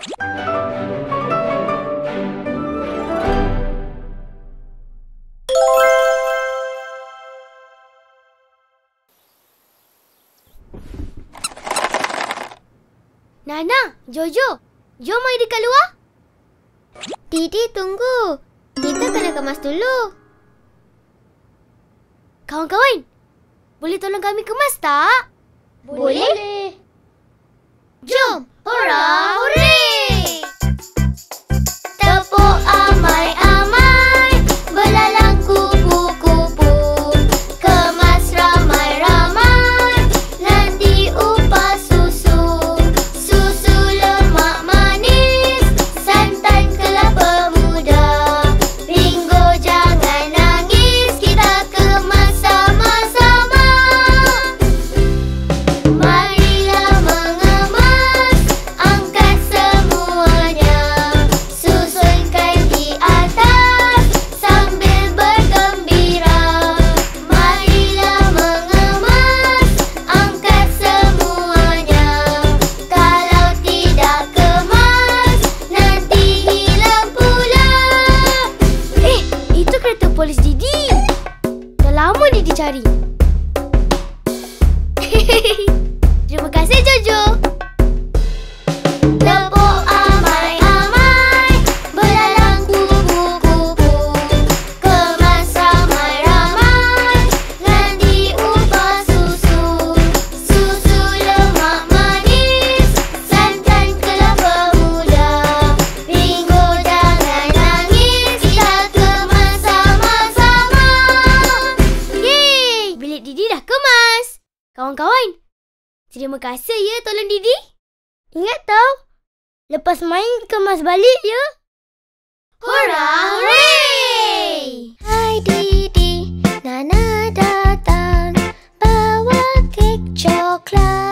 Nana, Jojo, jom mari dekat luar. Didi, tunggu. Kita kena kemas dulu. Kawan-kawan, boleh tolong kami kemas tak? Boleh. Jom! Hurrah! Kereta polis Didi. Dah lama Didi cari. kawan-kawan. Terima kasih ya tolong Didi. Ingat tau, lepas main kemas balik ya. Hurrah! Ray! Hai Didi, Nana datang. Bawa kek coklat.